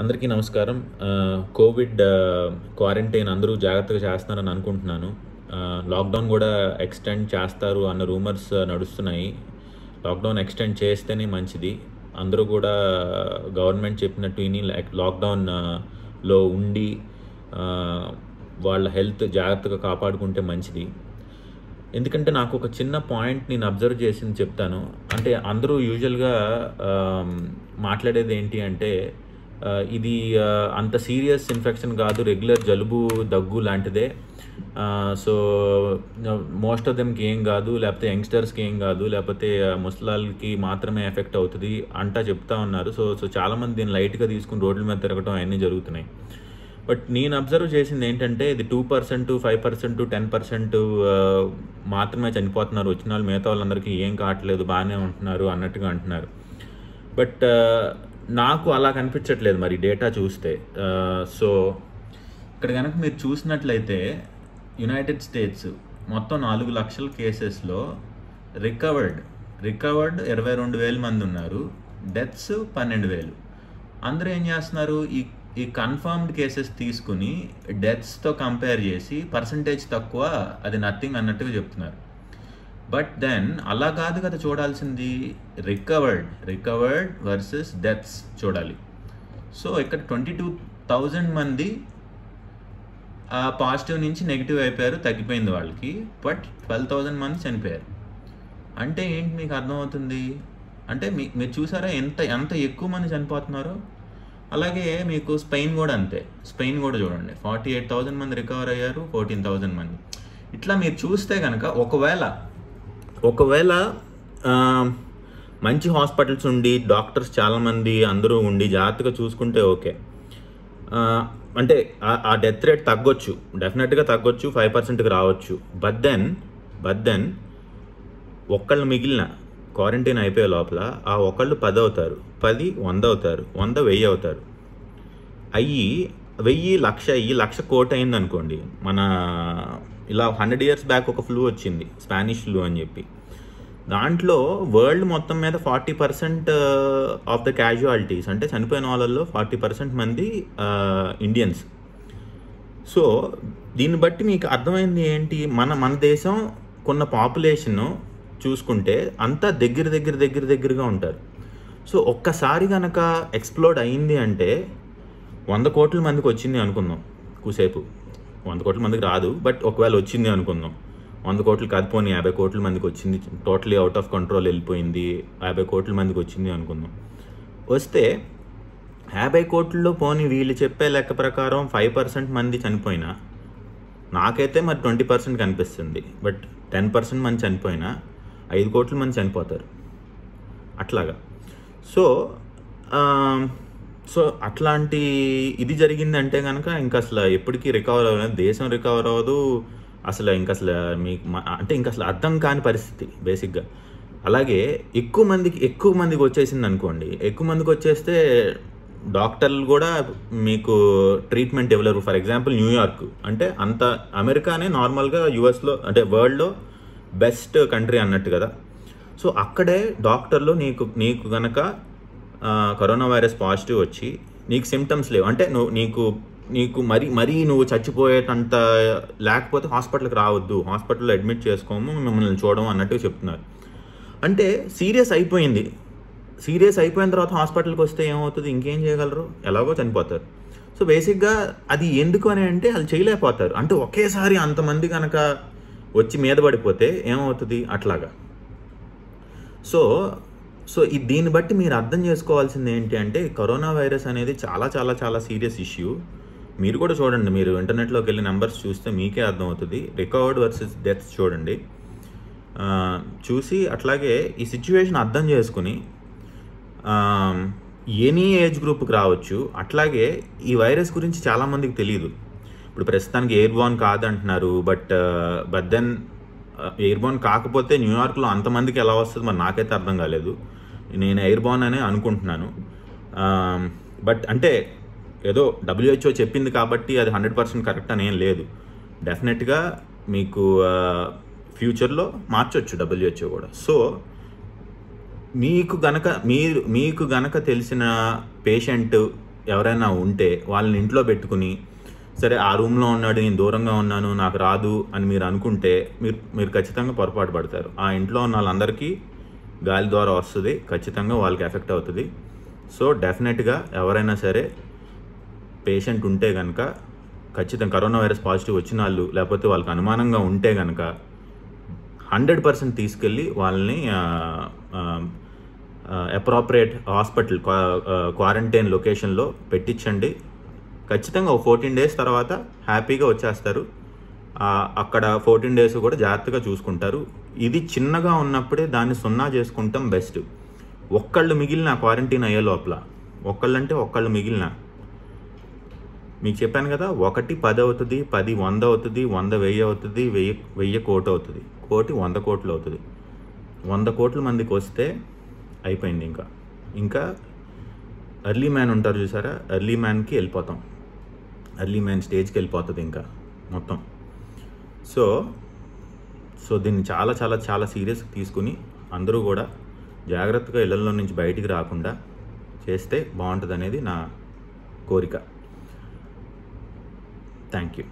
అందరికీ నమస్కారం. Covid quarantine అందరూ జాగ్రత్తగా చేస్తున్నారని అనుకుంటున్నాను. లాక్డౌన్ కూడా ఎక్స్టెండ్ చేస్తారు అన్న రూమర్స్ నడుస్తున్నాయి. లాక్డౌన్ ఎక్స్టెండ్ చేస్తేనే మంచిది. అందరూ కూడా గవర్నమెంట్ చెప్పినట్టు విని లాక్డౌన్లో ఉండి వాళ్ళ హెల్త్ జాగ్రత్తగా కాపాడుకుంటే మంచిది. ఎందుకంటే నాకు ఒక చిన్న పాయింట్ నేను అబ్జర్వ్ చేసింది చెప్తాను. అంటే అందరూ యూజువల్గా మాట్లాడేది ఏంటి అంటే ఇది అంత సీరియస్ ఇన్ఫెక్షన్ కాదు రెగ్యులర్ జలుబు దగ్గు లాంటిదే. సో మోస్ట్ ఆఫ్ దెమ్కి ఏం కాదు లేకపోతే యంగ్స్టర్స్కి ఏం కాదు లేకపోతే ముసలాళ్ళకి మాత్రమే ఎఫెక్ట్ అవుతుంది అంటా చెప్తా ఉన్నారు. సో సో చాలామంది దీన్ని లైట్గా తీసుకుని రోడ్ల మీద తిరగటం అవన్నీ జరుగుతున్నాయి. బట్ నేను అబ్జర్వ్ చేసింది ఏంటంటే ఇది two percent five percent ten percent మాత్రమే చనిపోతున్నారు. వచ్చిన వాళ్ళు మిగతా వాళ్ళందరికీ ఏం కావట్లేదు బాగానే ఉంటున్నారు అన్నట్టుగా అంటున్నారు. బట్ నాకు అలా కనిపించట్లేదు మరి డేటా చూస్తే. సో ఇక్కడ కనుక మీరు చూసినట్లయితే యునైటెడ్ స్టేట్స్ మొత్తం నాలుగు లక్షల కేసెస్లో రికవర్డ్ రికవర్డ్ ఇరవై రెండు వేల మంది ఉన్నారు డెత్స్ పన్నెండు వేలు. అందరూ ఏం చేస్తున్నారు? ఈ ఈ కన్ఫర్మ్డ్ కేసెస్ తీసుకుని డెత్స్తో కంపేర్ చేసి పర్సంటేజ్ తక్కువ అది నథింగ్ అన్నట్టుగా చెప్తున్నారు. బట్ దెన్ అలా కాదు కదా చూడాల్సింది. రికవర్డ్ రికవర్డ్ వర్సెస్ డెత్స్ చూడాలి. సో ఇక్కడ ట్వంటీ టూ థౌజండ్ మంది ఆ పాజిటివ్ నుంచి నెగిటివ్ అయిపోయారు తగ్గిపోయింది వాళ్ళకి. బట్ ట్వెల్వ్ థౌజండ్ మంది చనిపోయారు. అంటే ఏంటి మీకు అర్థమవుతుంది? అంటే మీ మీరు చూసారా ఎంత ఎంత ఎక్కువ మంది చనిపోతున్నారో? అలాగే మీకు స్పెయిన్ కూడా అంతే. స్పెయిన్ కూడా చూడండి. ఫార్టీ ఎయిట్ థౌజండ్ మంది రికవర్ అయ్యారు ఫోర్టీన్ థౌజండ్ మంది. ఇట్లా మీరు చూస్తే కనుక ఒకవేళ ఒకవేళ మంచి హాస్పిటల్స్ ఉండి డాక్టర్స్ చాలామంది అందరూ ఉండి జాగ్రత్తగా చూసుకుంటే ఓకే. అంటే ఆ- డెత్ రేట్ తగ్గొచ్చు. డెఫినెట్గా తగ్గొచ్చు ఫైవ్ పర్సెంట్కి రావచ్చు. బట్ దెన్ బట్ దెన్ ఒక్కళ్ళు మిగిలిన క్వారంటైన్ అయిపోయే లోపల ఆ ఒకళ్ళు పది అవుతారు పది వంద అవుతారు వంద వెయ్యి అవుతారు. అయ్యి వెయ్యి లక్ష అయ్యి లక్ష కోట్ అయింది అనుకోండి మన ఇలా హండ్రెడ్ ఇయర్స్ బ్యాక్ ఒక ఫ్లూ వచ్చింది స్పానిష్ ఫ్లూ అని చెప్పి. దాంట్లో వరల్డ్ మొత్తం మీద forty percent of the casualties అంటే చనిపోయిన వాళ్ళల్లో ఫార్టీ పర్సెంట్ మంది uh, ఇండియన్స్ సో దీన్ని బట్టి మీకు అర్థమైంది ఏంటి? మన మన దేశం కొన్న పాపులేషన్ చూసుకుంటే అంతా దగ్గర దగ్గర దగ్గర దగ్గరగా ఉంటారు. సో ఒక్కసారి కనుక ఎక్స్ప్లోడ్ అయింది అంటే వంద కోట్ల మందికి వచ్చింది అనుకుందాం కూసేపు. వంద కోట్ల మందికి రాదు బట్ ఒకవేళ వచ్చింది అనుకుందాం. వంద కోట్లు కాదు పోనీ యాభై కోట్ల మందికి వచ్చింది టోటలీ అవుట్ ఆఫ్ కంట్రోల్ వెళ్ళిపోయింది యాభై కోట్ల మందికి వచ్చింది అనుకుందాం. వస్తే యాభై కోట్లలో పోనీ వీళ్ళు చెప్పే లెక్క ప్రకారం ఫైవ్ పర్సెంట్ మంది చనిపోయినా నాకైతే మరి ట్వంటీ పర్సెంట్ కనిపిస్తుంది బట్ టెన్ పర్సెంట్ మంది చనిపోయినా ఐదు కోట్ల మంది చనిపోతారు. అట్లాగా. సో సో అట్లాంటి ఇది జరిగిందంటే కనుక ఇంకా అసలు ఎప్పటికీ రికవర్ అవ్వలేదు. దేశం రికవర్ అవ్వదు. అసలు ఇంకా అసలు మీకు అంటే ఇంకా అసలు అర్థం కాని పరిస్థితి బేసిక్గా. అలాగే ఎక్కువ మందికి ఎక్కువ మందికి వచ్చేసింది అనుకోండి. ఎక్కువ మందికి వచ్చేస్తే డాక్టర్లు కూడా మీకు ట్రీట్మెంట్ ఇవ్వలేరు. ఫర్ ఎగ్జాంపుల్ న్యూయార్క్ అంటే అంత అమెరికానే నార్మల్గా యుఎస్లో అంటే వరల్డ్లో బెస్ట్ కంట్రీ అన్నట్టు కదా. సో అక్కడే డాక్టర్లు నీకు నీకు గనక కరోనా వైరస్ పాజిటివ్ వచ్చి నీకు సిమ్టమ్స్ లేవు. అంటే నువ్వు నీకు నీకు మరీ మరీ నువ్వు చచ్చిపోయేటంత లేకపోతే హాస్పిటల్కి రావద్దు. హాస్పిటల్లో అడ్మిట్ చేసుకోము మిమ్మల్ని చూడము అన్నట్టు చెప్తున్నారు. అంటే సీరియస్ అయిపోయింది. సీరియస్ అయిపోయిన తర్వాత హాస్పిటల్కి వస్తే ఏమవుతుంది? ఇంకేం చేయగలరు? ఎలాగో చనిపోతారు. సో బేసిక్గా అది ఎందుకు అని అంటే వాళ్ళు చేయలేకపోతారు. అంటే ఒకేసారి అంతమంది కనుక వచ్చి మీద పడిపోతే ఏమవుతుంది? అట్లాగా. సో సో ఈ దీన్ని బట్టి మీరు అర్థం చేసుకోవాల్సింది ఏంటి అంటే కరోనా వైరస్ అనేది చాలా చాలా చాలా సీరియస్ ఇష్యూ. మీరు కూడా చూడండి మీరు ఇంటర్నెట్లోకి వెళ్ళి నెంబర్స్ చూస్తే మీకే అర్థమవుతుంది. రికవర్డ్ వర్సెస్ డెత్స్ చూడండి. చూసి అట్లాగే ఈ సిచ్యువేషన్ అర్థం చేసుకుని ఎనీ ఏజ్ గ్రూప్కి రావచ్చు. అట్లాగే ఈ వైరస్ గురించి చాలామందికి తెలియదు ఇప్పుడు ప్రస్తుతానికి ఎయిర్ బోర్న్ కాదంటున్నారు బట్ బట్ దెన్ ఎయిర్బోన్ కాకపోతే న్యూయార్క్లో అంతమందికి ఎలా వస్తుంది మరి నాకైతే అర్థం కాలేదు. నేను ఎయిర్బోన్ అనే అనుకుంటున్నాను. బట్ అంటే ఏదో డబ్ల్యూహెచ్ఓ చెప్పింది కాబట్టి అది హండ్రెడ్ పర్సెంట్ కరెక్ట్ అని ఏం లేదు. డెఫినెట్గా మీకు ఫ్యూచర్లో మార్చొచ్చు డబ్ల్యూహెచ్ఓ కూడా. సో మీకు గనక మీరు మీకు గనక తెలిసిన పేషెంట్ ఎవరైనా ఉంటే వాళ్ళని ఇంట్లో పెట్టుకుని సరే ఆ రూమ్లో ఉన్నాడు నేను దూరంగా ఉన్నాను నాకు రాదు అని మీరు అనుకుంటే మీరు మీరు ఖచ్చితంగా పొరపాటు పడతారు. ఆ ఇంట్లో ఉన్న వాళ్ళందరికీ గాలి ద్వారా వస్తుంది ఖచ్చితంగా వాళ్ళకి ఎఫెక్ట్ అవుతుంది. సో డెఫినెట్గా ఎవరైనా సరే పేషెంట్ ఉంటే కనుక ఖచ్చితంగా కరోనా వైరస్ పాజిటివ్ వచ్చిన వాళ్ళు లేకపోతే వాళ్ళకి అనుమానంగా ఉంటే కనుక హండ్రెడ్ పర్సెంట్ తీసుకెళ్ళి వాళ్ళని అప్రాప్రియేట్ హాస్పిటల్ క్వారంటైన్ లొకేషన్లో పెట్టించండి. ఖచ్చితంగా ఒక ఫోర్టీన్ డేస్ తర్వాత హ్యాపీగా వచ్చేస్తారు. అక్కడ ఫోర్టీన్ డేస్ కూడా జాగ్రత్తగా చూసుకుంటారు. ఇది చిన్నగా ఉన్నప్పుడే దాన్ని సున్నా చేసుకుంటాం బెస్ట్. ఒక్కళ్ళు మిగిలిన క్వారంటైన్ అయ్యే లోపల ఒక్కళ్ళంటే ఒక్కళ్ళు మిగిలిన. మీకు చెప్పాను కదా ఒకటి పది అవుతుంది పది వంద అవుతుంది వంద వెయ్యి అవుతుంది వెయ్యి వెయ్యి కోటి అవుతుంది. కోటి వంద కోట్లు అవుతుంది. వంద కోట్ల మందికి వస్తే అయిపోయింది ఇంకా. ఇంకా ఎర్లీ మ్యాన్ ఉంటారు చూసారా? ఎర్లీ మ్యాన్కి వెళ్ళిపోతాం. అర్లీ మ్యాన్ స్టేజ్కి వెళ్ళిపోతుంది ఇంకా మొత్తం. సో సో దీన్ని చాలా చాలా చాలా సీరియస్గా తీసుకుని అందరూ కూడా జాగ్రత్తగా ఇళ్ళలో నుంచి బయటికి రాకుండా చేస్తే బాగుంటుంది అనేది నా కోరిక. Thank you